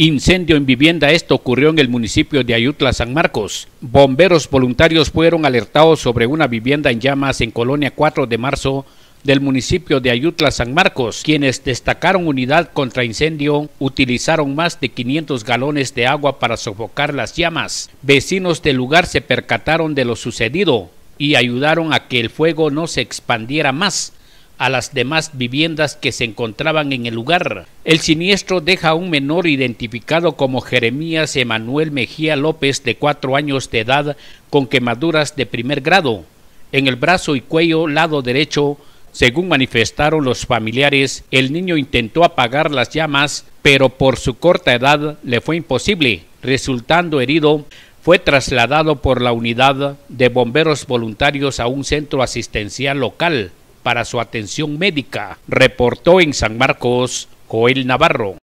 Incendio en vivienda. Esto ocurrió en el municipio de Ayutla, San Marcos. Bomberos voluntarios fueron alertados sobre una vivienda en llamas en Colonia 4 de marzo del municipio de Ayutla, San Marcos, quienes destacaron unidad contra incendio, utilizaron más de 500 galones de agua para sofocar las llamas. Vecinos del lugar se percataron de lo sucedido y ayudaron a que el fuego no se expandiera más a las demás viviendas que se encontraban en el lugar. El siniestro deja a un menor identificado como Jeremías Emanuel Mejía López de cuatro años de edad con quemaduras de primer grado. En el brazo y cuello lado derecho, según manifestaron los familiares, el niño intentó apagar las llamas, pero por su corta edad le fue imposible, resultando herido fue trasladado por la unidad de bomberos voluntarios a un centro asistencial local para su atención médica, reportó en San Marcos Joel Navarro.